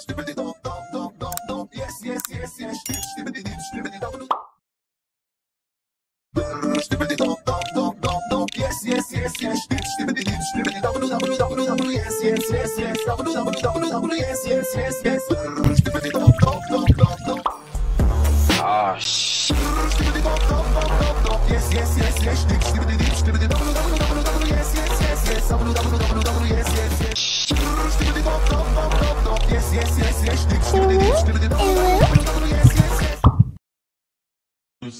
Şibidi dom dom dom dom dom. Yes yes yes yes. Şibidi dim şibidi dom. Şibidi dom dom dom dom dom. Yes yes yes yes. Şibidi dim şibidi dom dom dom dom dom. Yes yes yes yes. Dom dom dom dom dom. Yes yes yes yes. Şibidi dom dom dom dom dom. Ah shit. Şibidi dom dom dom dom dom. Yes yes yes yes. Şibidi dim şibidi dom dom dom dom dom. Yes yes yes yes. Dom dom dom dom.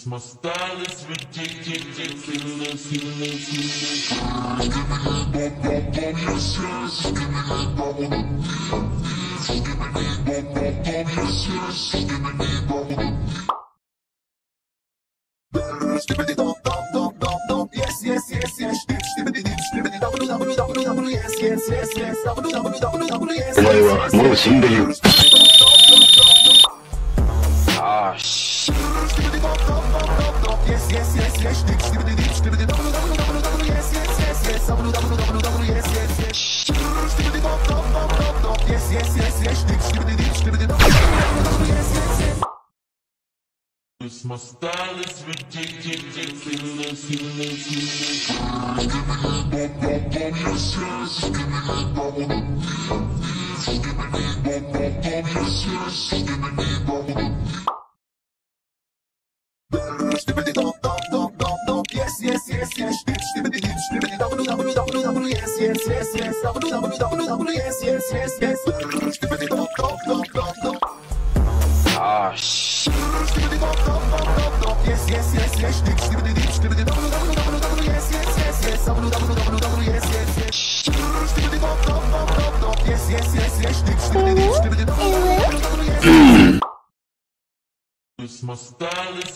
My style is ridiculous, ridiculous, ridiculous. Give me that, bum, bum, bum, yes, yes. Give me that, bum, bum, yes, yes. Give me that, bum, bum, bum, yes, yes. Give me that, bum, bum. お前は諸神で言うあーしよし It's my style is ridiculous, ridiculous, ridiculous. Just give me the bum bum bum, yes yes. Give me that bum with a yes! Give me that bum bum bum, yes yes. Give me that bum with a yes! Yes yes yes yes. Just double double double double, yes yes yes yes. Double double double double, yes yes yes yes. Just give me that yes! Ah shit.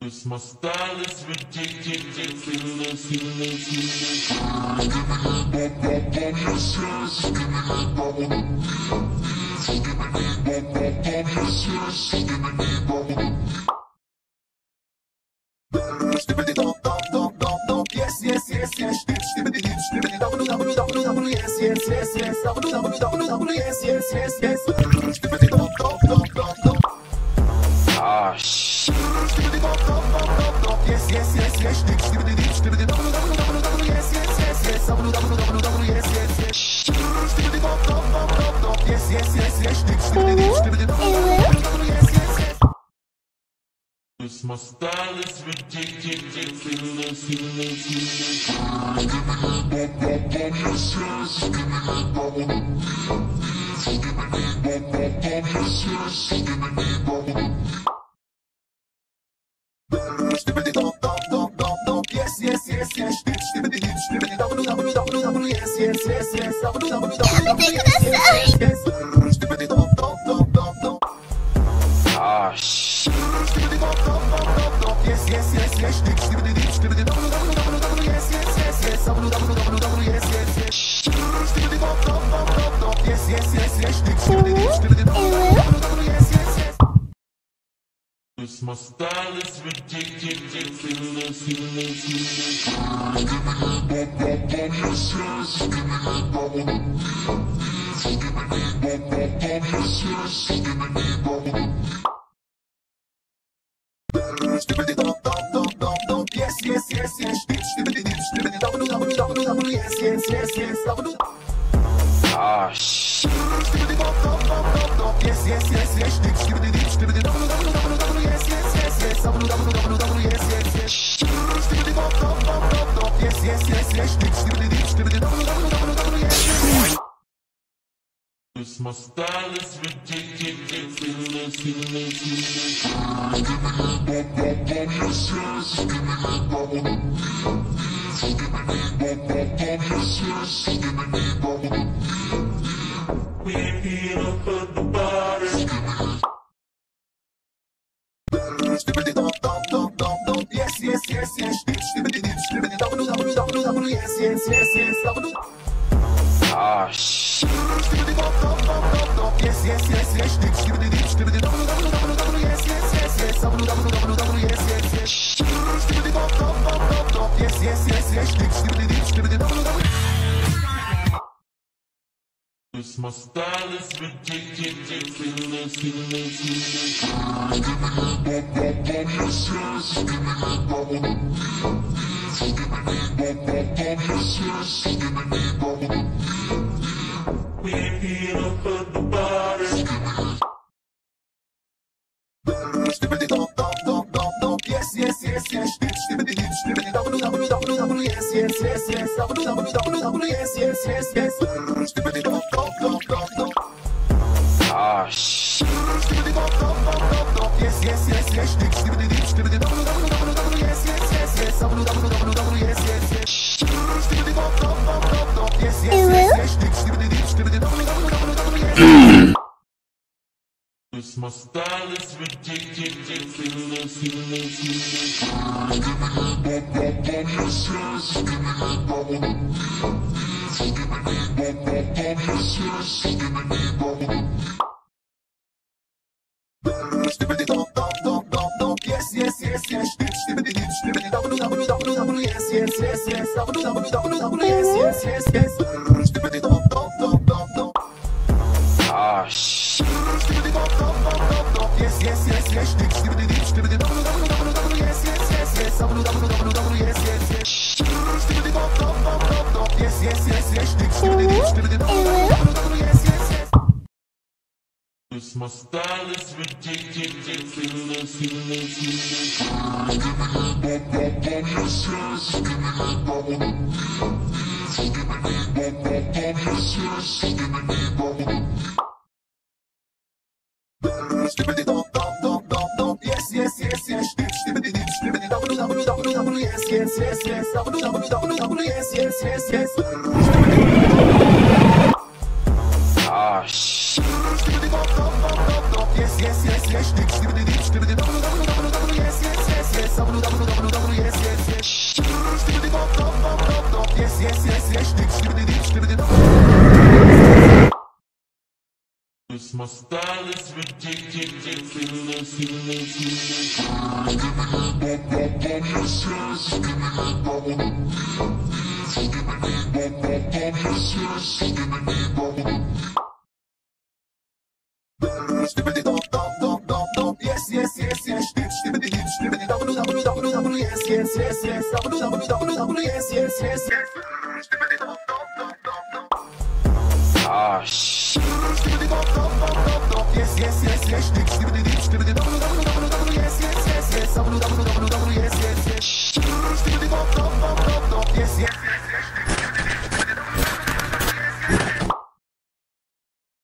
This my style is ridiculous, endless, endless, endless. Give me that bomb, bomb, bomb, yes, yes. Give me that bomb, bomb, bomb, yes, yes. Give me that bomb, bomb, bomb, yes, yes. yes, yes, yes! Give me that bomb, bomb, Yes, yes, yes, yes. Yes, yes, yes, yes. ridiculous. My style is ridiculous. ridiculous, ridiculous. Give me that, that, that, yes, yes. Give me that, that, that, yes. Give me that, that, that, yes, yes. yes Give me that, that, Yes, yes, yes, yes. Yes, yes, yes, yes. My style is ridiculous, yes, yes. Yes, yes. Yes, yes, yes yes, yes, yes, yes. www, yes, yes, yes. Yes, yes, yes, yes. www, yes, yes. Cause my style is ridiculous. We're here for the party. Yes, yes, yes, yes. www, yes, yes, yes, yes. www. Ah, shit. Yes, yes, yes, yes. yes, My style is ridiculous. We're here for the party. Yes, yes, yes, yes. www, yes, yes, yes, yes. www, yes, yes, yes, yes. Ah, It's my style, it's ridiculous. Give me yes, yes, yes, yes. yes, yes, yes, yes. Ah, shit. Yes, yes, yes, yes. yes, yes, yes, yes. yes, yes, yes. Ah, shit. Yes, yes, yes, yes. My style is ridiculous. Yes, yes, yes, yes. www, yes, yes, yes, yes. www, yes, yes, yes, yes. Ah, yes yes yes dip dip dip dip dip dip yes yes yes yes double double double double yes yes yes dip dip dip dop dop dop dop yes yes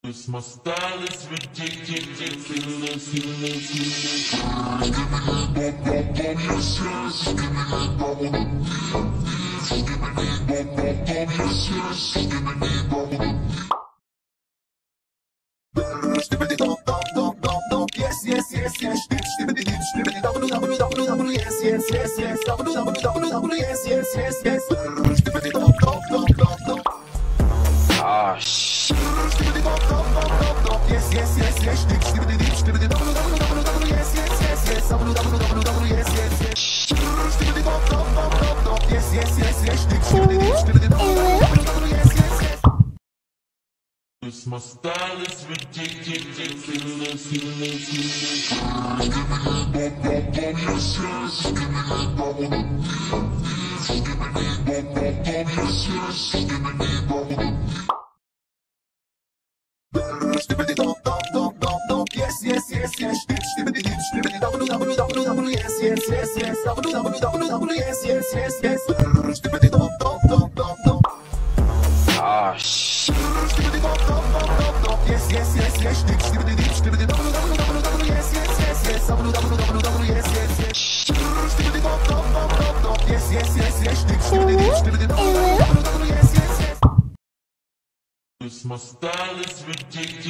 This my style is ridiculous, ridiculous, ridiculous. Give me that bum bum bum, yes yes. Give me that bum bum bum, yes yes. Give me that bum bum bum, yes yes. Give me that bum bum. yes, yes, yes, yes, Oh, shit. Yes, yes, yes, yes, yes, yes, yes, yes, yes, yes, yes. Skibidi dop dop dop dop dop. Ah, shit. Skibidi dop dop dop dop yes. Dip, skibidi dip, skibidi www, yes, yes, yes. My style is ridiculous.